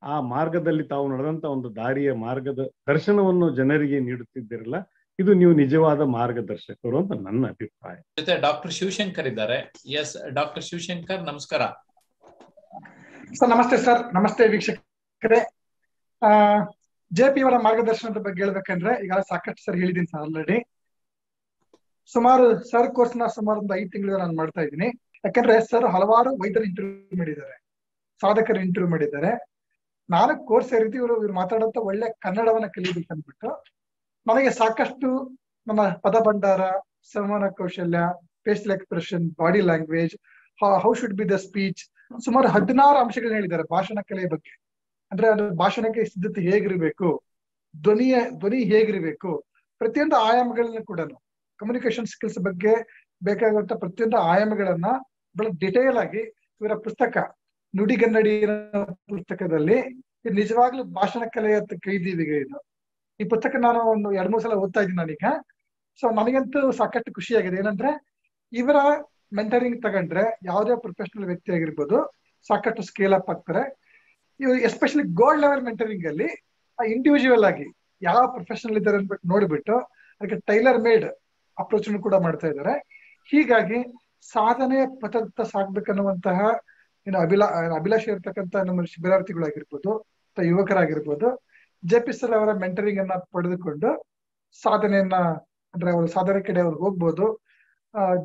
ಆ ಮಾರ್ಗದಲ್ಲಿ ತಾವು ನಡೆದಂತ ಒಂದು ದಾರಿಯ ಮಾರ್ಗದ ದರ್ಶನವನ್ನು ಜನರಿಗೆ ನೀಡುತ್ತಿದ್ದಿರಲ್ಲ ಇದು ನೀವು ನಿಜವಾದ ಮಾರ್ಗದರ್ಶಕರು ಅಂತ ನನ್ನ ಅಭಿಪ್ರಾಯ. ಜೊತೆ ಡಾಕ್ಟರ್ ಶಿವಶಂಕರ್ ಇದ್ದಾರೆ. ಎಸ್ ಡಾಕ್ಟರ್ ಶಿವಶಂಕರ್ ನಮಸ್ಕಾರ. ಸರ್ ನಮಸ್ತೆ ಸರ್. ನಮಸ್ತೆ ವೀಕ್ಷಕರೇ. ಆ ಜೆ ಪಿ ಅವರ ಮಾರ್ಗದರ್ಶನದ ಬಗ್ಗೆ ಹೇಳ್ಬೇಕಂದ್ರೆ ಈಗ ಸಾಕಷ್ಟು ಸರ್ ಹೇಳಿದೀನಿ ಸರ್ ಆಲ್ರೆಡಿ ಸುಮಾರು ಸರ್ ಕೋರ್ಸ್ನ ಸುಮಾರು ಒಂದು ಐದು ತಿಂಗಳು ನಾನು ಮಾಡ್ತಾ ಇದ್ದೀನಿ. ಯಾಕಂದ್ರೆ ಸರ್ ಹಲವಾರು ವೈದ್ಯರು ಇಂಟರ್ವ್ಯೂ ಮಾಡಿದ್ದಾರೆ. ಸಾಧಕರು ಇಂಟರ್ವ್ಯೂ ಮಾಡಿದ್ದಾರೆ. ನಾನು ಕೋರ್ಸ್ ಸೇರಿದ್ದು ಇವರು ಇವ್ರು ಮಾತಾಡೋಂತ ಒಳ್ಳೆ ಕನ್ನಡವನ್ನ ಕಲಿಬೇಕು ಅಂದ್ಬಿಟ್ಟು ನನಗೆ ಸಾಕಷ್ಟು ನನ್ನ ಪದ ಭಂಡಾರ, ಸಂವಹನ ಕೌಶಲ್ಯ facial expression body language how should be the speech ಸುಮಾರು ಹದಿನಾರು ಅಂಶಗಳನ್ನ ಹೇಳಿದ್ದಾರೆ ಭಾಷಣ ಕಲೆಯ ಬಗ್ಗೆ. ಅಂದ್ರೆ ಅದು ಭಾಷಣಕ್ಕೆ ಸಿದ್ಧತೆ ಹೇಗಿರ್ಬೇಕು, ಧ್ವನಿಯ, ಧ್ವನಿ ಹೇಗಿರ್ಬೇಕು, ಪ್ರತಿಯೊಂದು ಆಯಾಮಗಳನ್ನ ಕೂಡ ಕಮ್ಯುನಿಕೇಶನ್ ಸ್ಕಿಲ್ಸ್ ಬಗ್ಗೆ ಬೇಕಾಗುವಂತ ಪ್ರತಿಯೊಂದು ಆಯಾಮಗಳನ್ನ ಬಹಳ ಡಿಟೇಲ್ ಆಗಿ ಇವರ ಪುಸ್ತಕ ನುಡಿಗನ್ನಡಿ ಪುಸ್ತಕದಲ್ಲಿ ನಿಜವಾಗ್ಲೂ ಭಾಷಣ ಕಲೆಯ ಕೈದೀವಿಗೆ ಇದು. ಈ ಪುಸ್ತಕ ನಾನು ಒಂದು ಎರಡ್ ಮೂರ್ ಸಲ ಓದ್ತಾ ಇದ್ದೀನಿ ನಾನೀಗ. ಸೊ ನನಗಂತೂ ಸಾಕಷ್ಟು ಖುಷಿಯಾಗಿದೆ. ಏನಂದ್ರೆ, ಇವರ ಮೆಂಟರಿಂಗ್ ತಗೊಂಡ್ರೆ ಯಾವುದೇ ಪ್ರೊಫೆಷನಲ್ ವ್ಯಕ್ತಿ ಆಗಿರ್ಬೋದು ಸಾಕಷ್ಟು ಸ್ಕೇಲ್ ಅಪ್ ಆಗ್ತಾರೆ. ಇವ್ರು ಎಸ್ಪೆಷಲಿ ಗೋಲ್ಡ್ ಲೆವೆಲ್ ಮೆಂಟರಿಂಗ್ ಅಲ್ಲಿ, ಆ ಇಂಡಿವಿಜುವಲ್ ಆಗಿ ಯಾವ ಪ್ರೊಫೆಷನಲ್ ಇದ್ದಾರೆ ಅಂದ್ಬಿಟ್ಟು ನೋಡ್ಬಿಟ್ಟು ಅದಕ್ಕೆ ಟೈಲರ್ ಮೇಡ್ ಅಪ್ರೋಚ್ ಕೂಡ ಮಾಡ್ತಾ ಇದ್ದಾರೆ. ಹೀಗಾಗಿ ಸಾಧನೆ ಪಥದತ್ತ ಸಾಗ್ಬೇಕನ್ನುವಂತಹ ಏನು ಅಭಿಲಾ ಅಭಿಲಾಷೆ ಇರ್ತಕ್ಕಂಥ ನಮ್ಮ ಶಿಬಿರಾರ್ಥಿಗಳಾಗಿರ್ಬೋದು, ಅಥವಾ ಯುವಕರಾಗಿರ್ಬೋದು ಜೆ ಪಿ ಸರ್ ಅವರ ಮೆಂಟರಿಂಗ್ ಅನ್ನ ಪಡೆದುಕೊಂಡು ಸಾಧನೆಯನ್ನ, ಅಂದ್ರೆ ಅವರು ಸಾಧನೆ ಕಡೆ ಅವ್ರು ಹೋಗ್ಬೋದು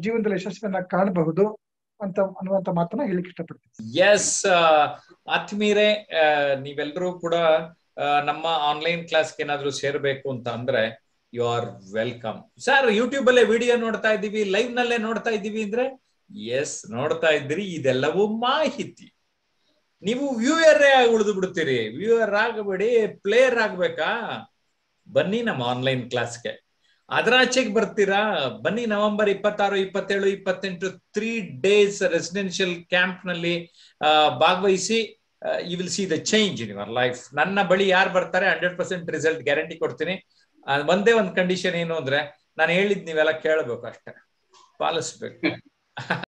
ಜೀವನದಲ್ಲಿ ಯಶಸ್ವಿಯನ್ನ ಕಾಣಬಹುದು ಅಂತ ಅನ್ನುವಂತ ಮಾತನ್ನ ಹೇಳಿಕ್ ಇಷ್ಟಪಡ್ತೀನಿ. ಎಸ್ ಆತ್ಮೀರೆ ನೀವೆಲ್ಲರೂ ಕೂಡ ನಮ್ಮ ಆನ್ಲೈನ್ ಕ್ಲಾಸ್ಗೆ ಏನಾದ್ರೂ ಸೇರ್ಬೇಕು ಅಂತ ಅಂದ್ರೆ you are welcome sir YouTube ಅಲ್ಲೇ ವಿಡಿಯೋ ನೋಡ್ತಾ ಇದ್ದೀವಿ ಲೈವ್ ನಲ್ಲೇ ನೋಡ್ತಾ ಇದ್ದೀವಿ ಅಂದ್ರೆ ಎಸ್ ನೋಡ್ತಾ ಇದ್ರಿ ಇದೆಲ್ಲವೂ ಮಾಹಿತಿ. ನೀವು ವ್ಯೂಯರ್ ಉಳಿದು ಬಿಡ್ತೀರಿ ವ್ಯೂಯರ್ ಆಗಬೇಡಿ ಪ್ಲೇಯರ್ ಆಗ್ಬೇಕಾ? ಬನ್ನಿ ನಮ್ಮ ಆನ್ಲೈನ್ ಕ್ಲಾಸ್ಗೆ ಅದರಾಚೆಗೆ ಬರ್ತೀರಾ? ಬನ್ನಿ ನವೆಂಬರ್ ಇಪ್ಪತ್ತಾರು, ಇಪ್ಪತ್ತೇಳು, ಇಪ್ಪತ್ತೆಂಟು ತ್ರೀ ಡೇಸ್ ರೆಸಿಡೆನ್ಷಿಯಲ್ ಕ್ಯಾಂಪ್ನಲ್ಲಿ ಭಾಗವಹಿಸಿ you will see the change in your life ನನ್ನ ಬಳಿ ಯಾರು ಬರ್ತಾರೆ ಹಂಡ್ರೆಡ್ ಪರ್ಸೆಂಟ್ ರಿಸಲ್ಟ್ ಗ್ಯಾರಂಟಿ ಕೊಡ್ತೀನಿ. ಒಂದೇ ಒಂದು ಕಂಡೀಷನ್ ಏನು ಅಂದ್ರೆ, ನಾನು ಹೇಳಿದ್ ನೀವೆಲ್ಲ ಕೇಳಬೇಕು ಅಷ್ಟೇ. ಪಾಲಿಸ್ಬೇಕು.